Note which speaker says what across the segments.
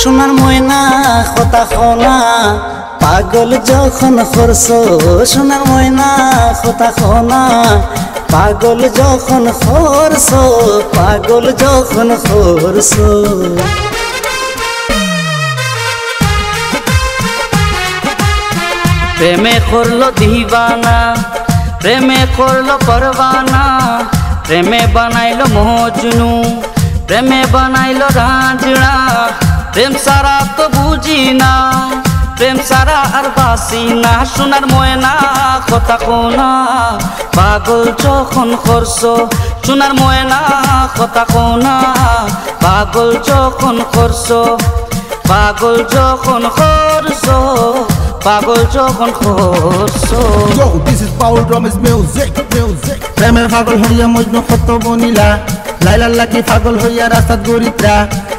Speaker 1: সোনার ময়না, কথা খোনা পাগল যখন খরস সোনার ময়না, কথা খোনা পাগল যখন খরস পাগল যখন খরস
Speaker 2: প্রেমে করল দিবানা, প্রেমে করল পরবানা। প্রেমে বানাইলো মজনু, প্রেমে বানাইলো রাজড়া। প্রেম সারা তো বুঝি না প্রেম সারা আর বাসি না। সোনার ময়না কথা কোনা পাগল যখন করছ সোনার ময়না কথা কোনা পাগল যখন করছ পাগল যখন করছ পাগল যখন করছ।
Speaker 3: Yo, this is Paul Drums music, music. প্রেমের পাগল হইয়া মজনু কত বনিলা। লাইলার লাগি পাগল হইয়া রাস্তাত গরিবরা?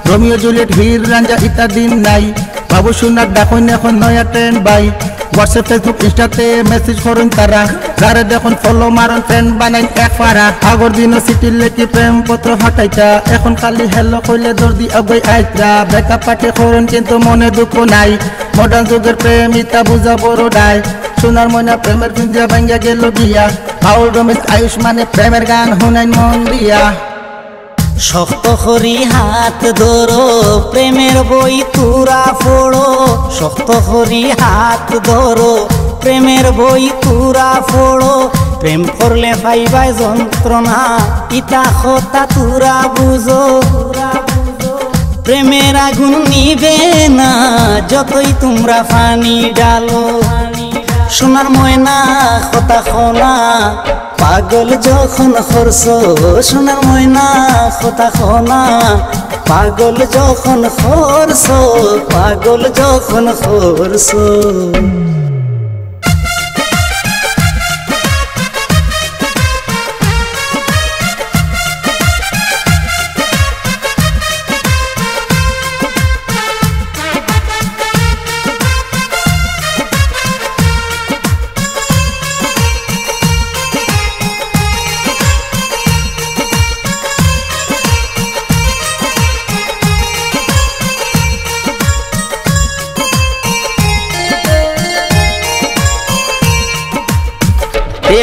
Speaker 3: রোমিও জুলিয়েট, হীর, রাঞ্জা ইতা দিন নাই। বাবু সোনার ডাকইন এখন নয়া ট্রেন বাই। হোয়াটসঅ্যাপ ফেসবুক ইনস্টাতে মেসেজ করুন তারা। যারে দেখুন ফলো মারুন ফ্রেন্ড বানাই এক পারা আগর দিন সিটির লেখি প্রেম পত্র হটাইতা। এখন খালি হেলো কইলে দর্দি আগাই আইতা ব্রেকআপ পাঠে করুন কিন্তু মনে দুঃখ নাই। মডার্ন যুগের প্রেম ইতা বুঝা বড় ডাই। সোনার ময়না প্রেমের পিঞ্জা ভাঙ্গা গেল বিয়া পাউল রমেশ আয়ুষ্মানে প্রেমের গান শুনাইন মন দিয়া।
Speaker 1: শক্ত করি হাত ধরো, প্রেমের বই তুরা ফোড়ো। শক্ত হাত ধরো, প্রেমের বই তুরা ফোড়ো। প্রেম করলে পাইবাই যন্ত্রণা ইতা খতা তুরা বুঝো। প্রেমের আগুন নিবে না, যতই তোমরা পানি ডালো সোনার ময়না, কথা খোনা পাগল যখন খরস সোনার ময়না কথা খোনা পাগল যখন খরস পাগল যখন খরস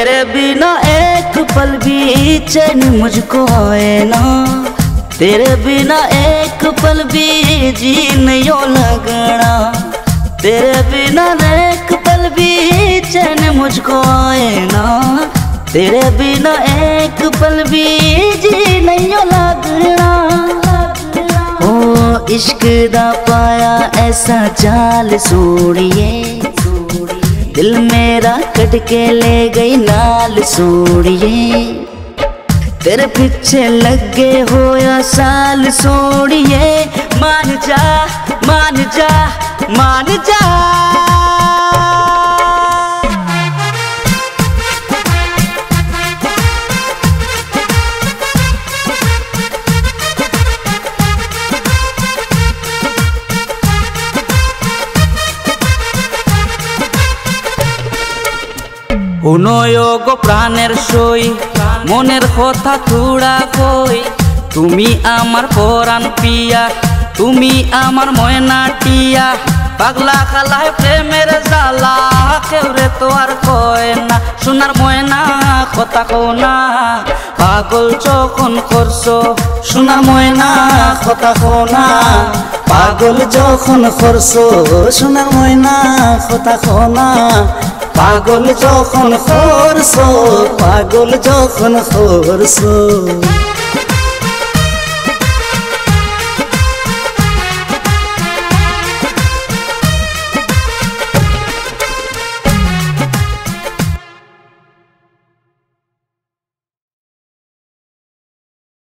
Speaker 2: तेरे बिना एक पल भी चैन मुझको आए ना। तेरे बिना एक पल भी जी नहीं लगना। तेरे बिना एक पल भी चैन मुझको आए ना। तेरे बिना एक पल भी जी नहीं लगना। ओ, इश्क दा पाया ऐसा चाल सोड़िए दिल मेरा कट के ले गई नाल सोड़िए। तेरे पीछे लगे हो या साल सोड़िए। मान जा मान जा मान जा। গো প্রাণের সই, মনের কথা থুড়া কই। তুমি আমার পরাণ পিয়া, তুমি আমার ময়না টিয়া। পাগলা খালায় প্রেমের জ্বালা, কেউ রে তো আর কয় না। সোনার ময়না কথা কো না, পাগল যখন করছ,
Speaker 1: সোনার ময়না কথা খোনা পাগল যখন খরস সোনার ময়না কথা খোনা পাগল যখন খরস পাগল যখন খরস